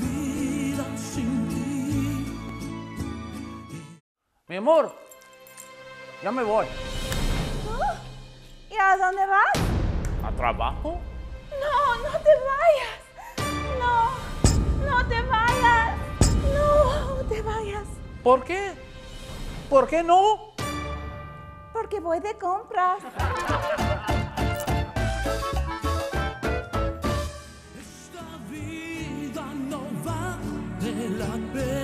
vida sin ti. Mi amor, ya me voy. ¿Y a dónde vas? ¿A trabajo? No, no te vayas. No, no te vayas. No te vayas. ¿Por qué? ¿Por qué no? Porque voy de compras. Esta vida